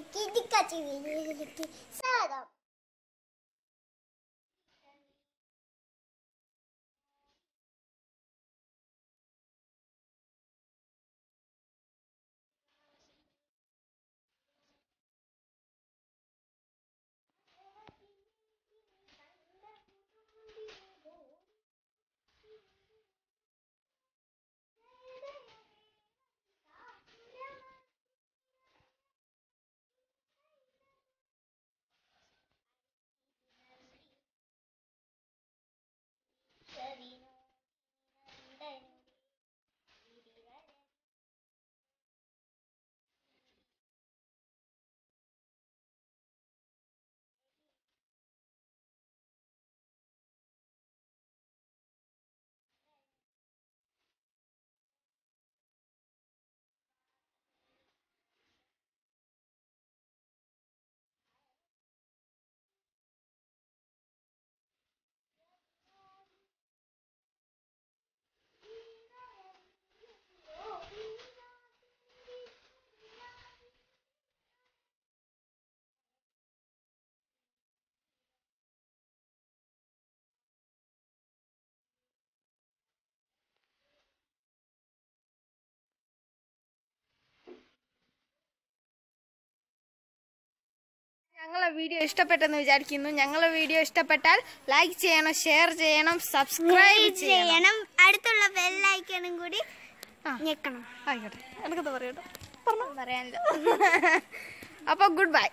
की दिक्कत हुई सारा ഞങ്ങളെ വീഡിയോ ഇഷ്ടപ്പെട്ടെന്ന് വിചാരിക്കുന്നു. ഞങ്ങളെ വീഡിയോ ഇഷ്ടപ്പെട്ടാൽ ലൈക്ക് ചെയ്യണം ഷെയർ ചെയ്യണം സബ്സ്ക്രൈബ് ചെയ്യണം. അടുത്തുള്ള ബെൽ ബെല്ലൈക്കണും കൂടി. ഞെക്കണം. ആയിക്കോട്ടെ. എനിക്കത് പറയട്ടോ പറയാനല്ലോ അപ്പോൾ ഗുഡ് ബൈ